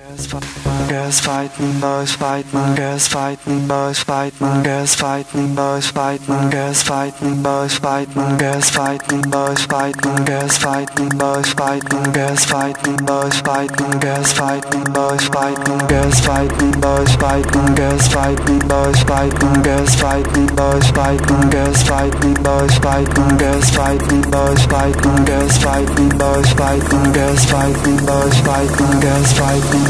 Gas fighting, boys fighting, gas fighting, boys fighting, gas fighting, boys fighting, gas fighting, boys fighting, gas fighting, boys fighting, gas fighting, boys fighting, gas fighting, boys fighting, gas fighting, boys fighting, gas fighting, boys fighting, gas fighting, boys fighting, gas fighting, boys fighting, gas fighting, boys fighting, gas fighting, boys fighting, gas fighting, boys fighting, gas fighting, boys fighting, gas fighting,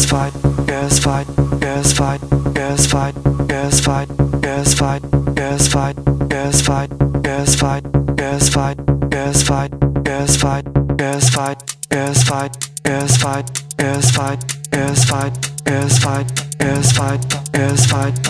girls fight, girls fight, girls fight, girls fight, girls fight, girls fight, girls fight, girls fight, girls fight, girls fight, girls fight, girls fight, girls fight, girls fight, girls fight, girls fight, girls fight, girls fight, girls fight, girls fight.